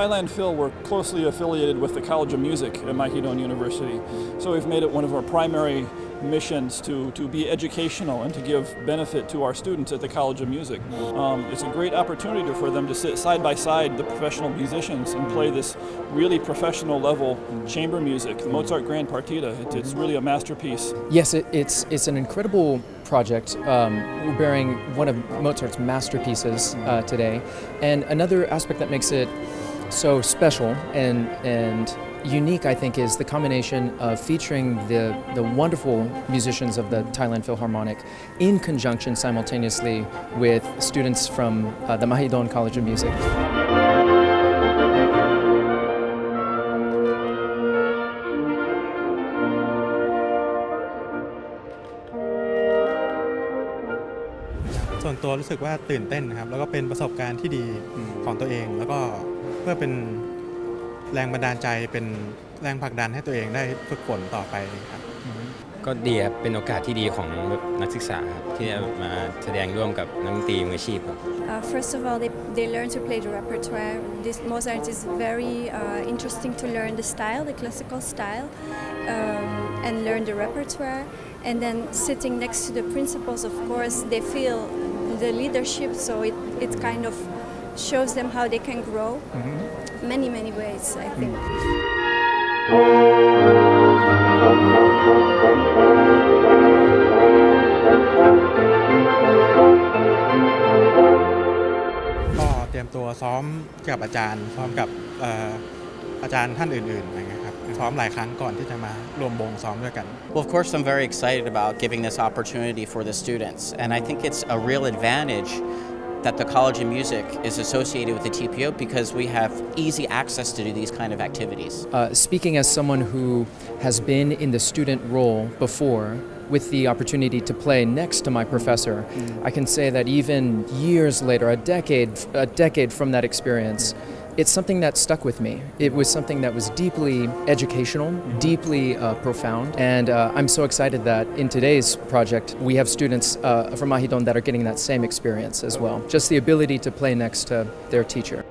Thailand Phil, we're closely affiliated with the College of Music at Mahidol University. So we've made it one of our primary missions to, to be educational and to give benefit to our students at the College of Music. Um, it's a great opportunity for them to sit side by side, the professional musicians, and play this really professional level chamber music, the Mozart Grand Partita. It, it's really a masterpiece. Yes, it, it's it's an incredible project. Um, we're bearing one of Mozart's masterpieces uh, today, and another aspect that makes it so special and and unique, I think, is the combination of featuring the the wonderful musicians of the Thailand Philharmonic in conjunction simultaneously with students from uh, the Mahidol College of Music. ส่วนตัวรู้สึกว่าตื่นเต้นนะครับ แล้วก็เป็นประสบการณ์ที่ดีของตัวเอง แล้วก็ เพื่อเป็นแรงบันดาลใจเป็นแรงผลักดันให้ตัวเองได้ฝึกฝนต่อไปครับก็ดีครับเป็นโอกาสที่ดีของนักศึกษาครับที่จะมาแสดงร่วมกับนักดนตรีมืออาชีพครับ Uh, first of all, they, they learn to play the repertoire. This Mozart is very uh, interesting to learn the style, the classical style, um, and learn the repertoire. And then sitting next to the principals, of course, they feel the leadership, so it, it kind of shows them how they can grow many, many ways, I think. ก็เตรียมตัวซ้อมกับอาจารย์ ซ้อมกับเอ่ออาจารย์ท่านอื่นๆอะไรเงี้ยครับซ้อมหลายครั้งก่อนที่จะมารวมวงซ้อมด้วยกัน Well, of course, I'm very excited about giving this opportunity for the students, and I think it's a real advantage that the College of Music is associated with the TPO because we have easy access to do these kind of activities. Uh, speaking as someone who has been in the student role before, with the opportunity to play next to my professor, I can say that even years later, a decade, a decade from that experience, it's something that stuck with me. It was something that was deeply educational, deeply uh, profound, and uh, I'm so excited that in today's project we have students uh, from Mahidol that are getting that same experience as well. Just the ability to play next to their teacher.